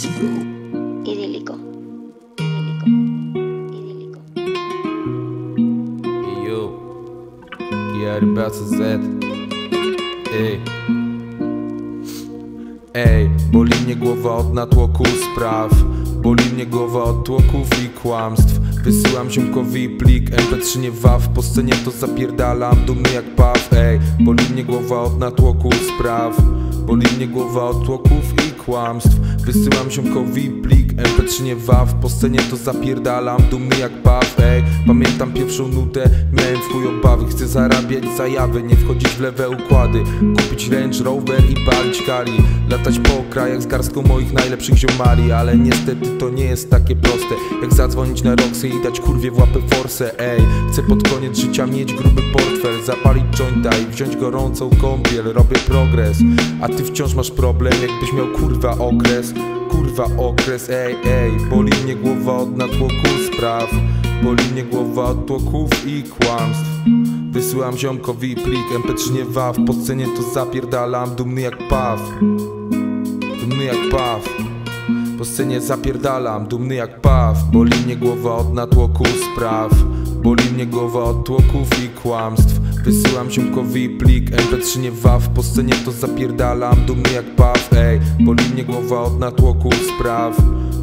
Idílico. Idílico. Idílico. Yo, Z. Ej. Ej, boli mnie głowa od natłoku spraw. Boli mnie głowa od tłoków i kłamstw. Wysyłam ziomkowi plik MP3 nie waw. Po scenie to zapierdalam, dumny jak paw. Ej, boli mnie głowa od natłoku spraw. Boli mnie głowa od tłoków i kłamstw. Wysyłam ziomkowi plik MP3 nie waw Po scenie to zapierdalam, dumny jak paw Ej, pamiętam pierwszą nutę Miałem w chuj obawy, chcę zarabiać zajawy Nie wchodzić w lewe układy. Kupić Range Rover i palić kali. Latać po krajach z garstką moich najlepszych ziomali Ale niestety to nie jest takie proste. Jak zadzwonić na Roxy i dać kurwie w łapę forsę Ej, chcę pod koniec życia mieć gruby portfel Zapalić jointa i wziąć gorącą kąpiel. Robię progres, a ty wciąż masz problem Jakbyś miał kurwa okres Kurwa okres, ej, ej. Boli mnie głowa od natłoku spraw. Boli mnie głowa od tłoków i kłamstw. Wysyłam ziomkowi plik MP3 nie waw. Po scenie to zapierdalam Dumny jak paw. Dumny jak paw. Po scenie zapierdalam Dumny jak paw. Boli mnie głowa od natłoku spraw Boli mnie głowa od tłoków i kłamstw. Wysyłam ziomkowi plik MP3 nie waw. Po scenie to zapierdalam Dumny jak paw. Ej, boli mnie głowa od natłoku spraw.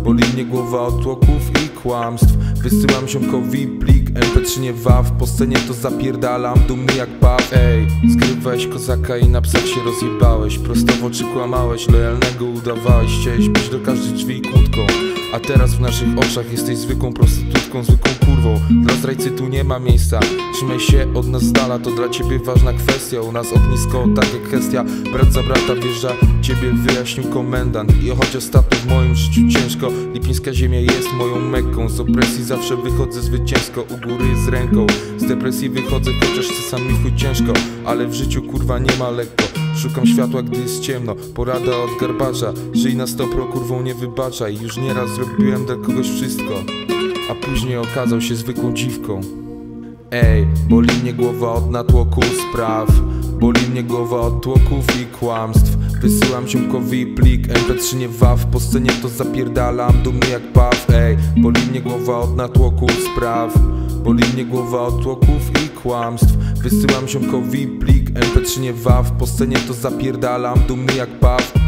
Boli mnie głowa od tłoków i kłamstw. Wysyłam ziomkowi plik MP3 nie waw. Po scenie to zapierdalam Dumny jak paw. Ej, zgrywałeś kozaka i na psach się rozjebałeś. Prosto w oczy kłamałeś, lojalnego udawałeś. Chciałeś być do każdej drzwi kłódką A teraz w naszych oczach jesteś zwykłą prostytutką, zwykłą kurwą. Dla zdrajcy tu nie ma miejsca. Trzymaj się od nas z dala, to dla ciebie ważna kwestia. U nas ognisko, tak jak kwestia. Brat za brata wjeżdża, ciebie wyjaśnił komendant. I choć ostatnio w moim życiu ciężko Lipińska ziemia jest moją mekką. Z opresji zawsze wychodzę zwycięsko U góry z ręką. Z depresji wychodzę, chociaż czasami chuj ciężko. Ale w życiu kurwa nie ma lekko Szukam światła, gdy jest ciemno. Porada od garbarza Żyj na stopro, kurwą nie wybaczaj Już nieraz zrobiłem dla kogoś wszystko A później okazał się zwykłą dziwką. Ej, boli mnie głowa od natłoku spraw. Boli mnie głowa od tłoków i kłamstw. Wysyłam ziomkowi plik MP3 nie waw. Po scenie to zapierdalam, dumny jak paw. Ej, boli mnie głowa od natłoku spraw. Boli mnie głowa od tłoków i kłamstw. Wysyłam ziomkowi plik MP3 nie waw. Po scenie to zapierdalam, dumny jak paw